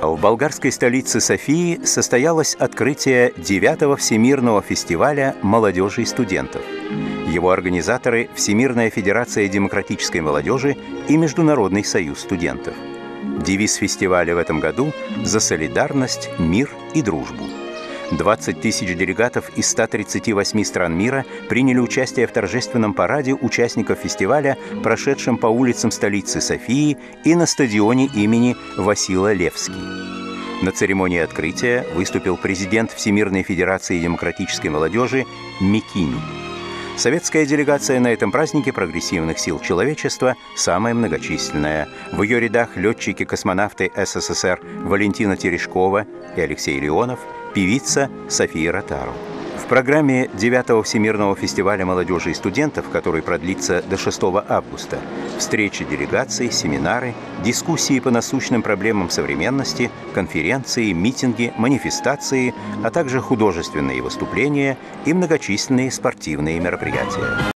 В болгарской столице Софии состоялось открытие 9-го Всемирного фестиваля молодежи и студентов. Его организаторы – Всемирная Федерация Демократической Молодежи и Международный Союз Студентов. Девиз фестиваля в этом году – «За солидарность, мир и дружбу». 20 тысяч делегатов из 138 стран мира приняли участие в торжественном параде участников фестиваля, прошедшем по улицам столицы Софии и на стадионе имени Васила Левский. На церемонии открытия выступил президент Всемирной Федерации демократической молодежи Микини. Советская делегация на этом празднике прогрессивных сил человечества самая многочисленная. В ее рядах летчики-космонавты СССР Валентина Терешкова и Алексей Леонов – певица София Ротару. В программе 9 Всемирного фестиваля молодежи и студентов, который продлится до 6 августа, встречи делегаций, семинары, дискуссии по насущным проблемам современности, конференции, митинги, манифестации, а также художественные выступления и многочисленные спортивные мероприятия.